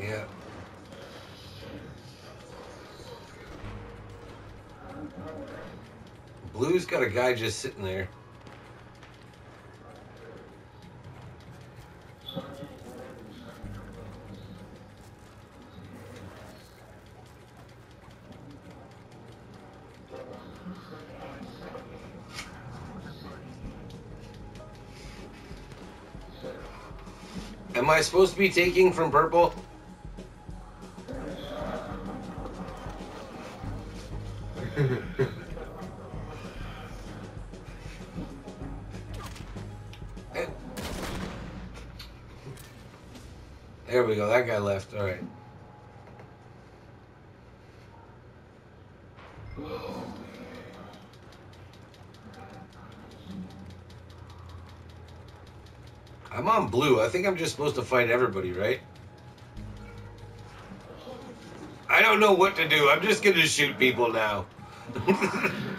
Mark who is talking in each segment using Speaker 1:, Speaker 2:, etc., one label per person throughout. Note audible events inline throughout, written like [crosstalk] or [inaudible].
Speaker 1: Yeah. Blue's got a guy just sitting there. Am I supposed to be taking from purple? [laughs] There we go. That guy left. All right. Oh, I'm on blue. I think I'm just supposed to fight everybody, right? I don't know what to do. I'm just going to shoot people now. [laughs]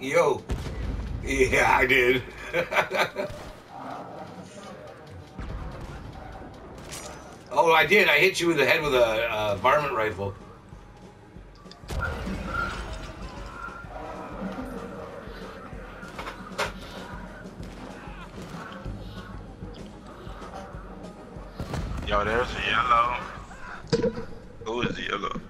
Speaker 1: Yo. [laughs] Yeah, I did. [laughs] oh, I did. I hit you in the head with a uh, varmint rifle.
Speaker 2: Yo, there's a yellow. Who is the yellow?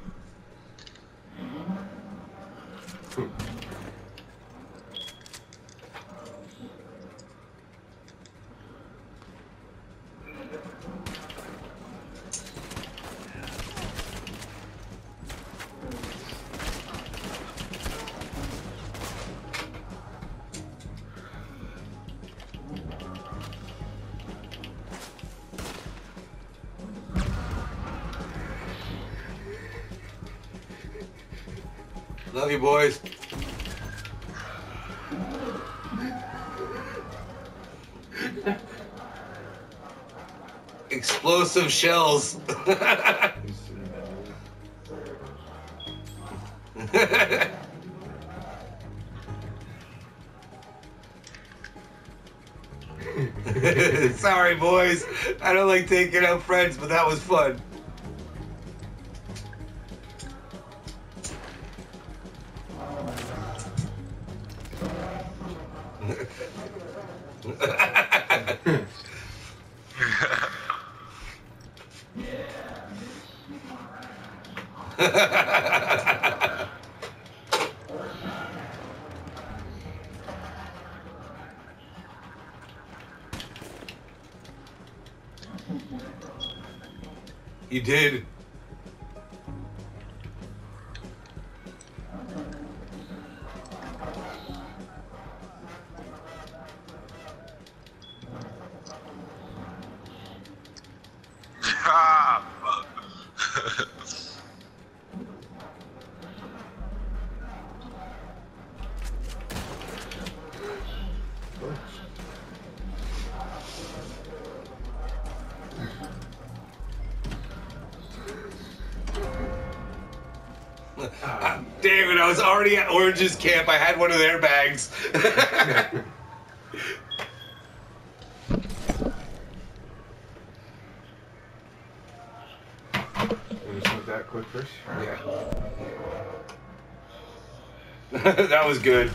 Speaker 1: Love you, boys. Explosive shells. [laughs] [laughs] Sorry, boys. I don't like taking out friends, but that was fun. You did. Ah, Damn it, I was already at Orange's camp. I had one of their bags.
Speaker 3: We just went that quick first.
Speaker 1: yeah. [laughs] that was good.